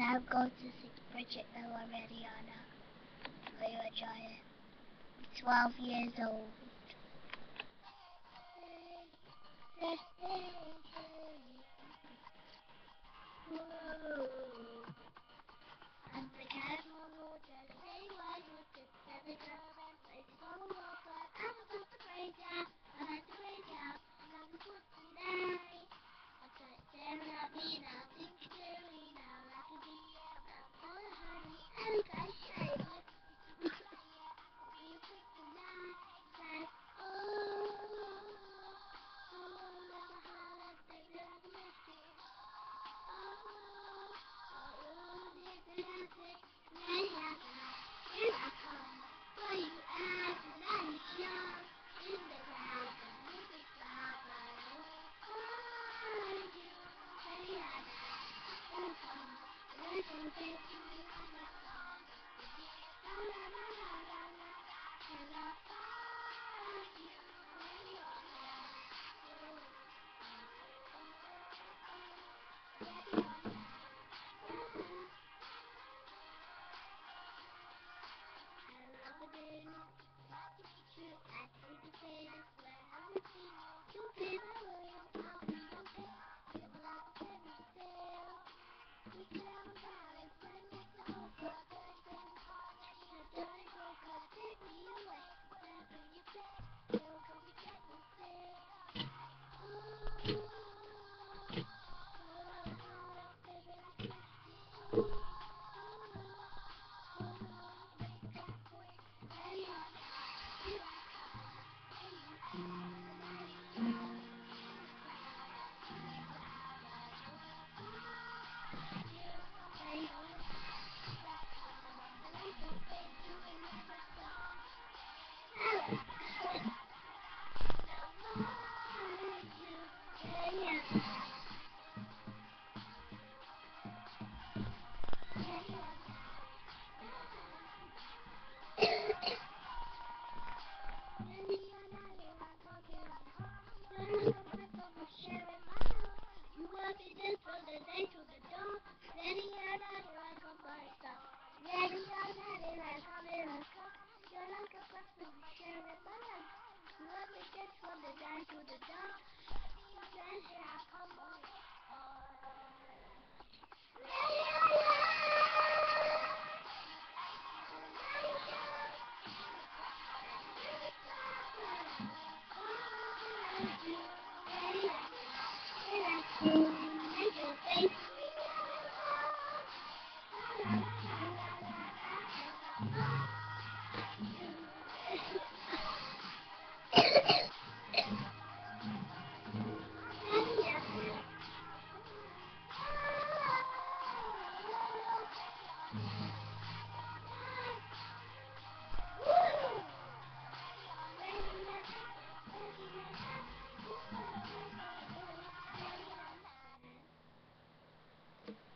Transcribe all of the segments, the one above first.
I've go to see Bridgit Mendler, Ready or Not, where you enjoy it. I'm 12 years old.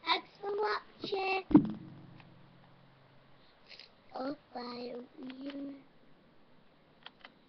Thanks for watching. Hope I